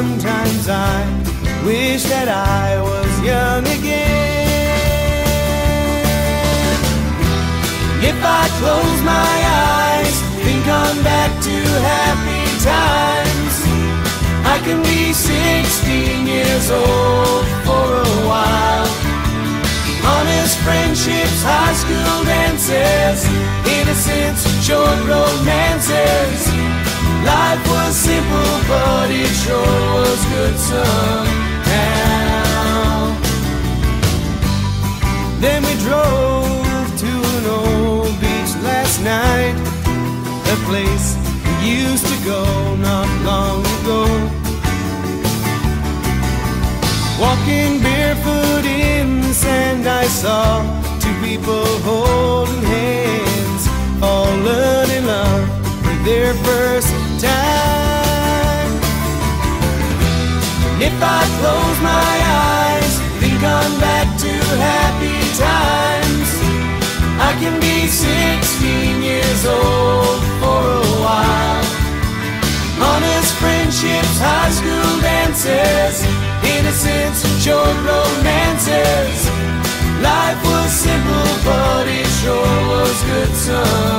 sometimes I wish that I was young again. If I close my eyes, think I'm back to happy times. I can be 16 years old for a while. Honest friendships, high school dances, innocence, short romances. Life was simple, Then we drove to an old beach last night, a place we used to go not long ago. Walking barefoot in the sand, I saw two people holding hands, all learning love for their first time. If I close my eyes, can be 16 years old for a while. Honest friendships, high school dances, innocence, short romances. Life was simple, but it sure was good somehow.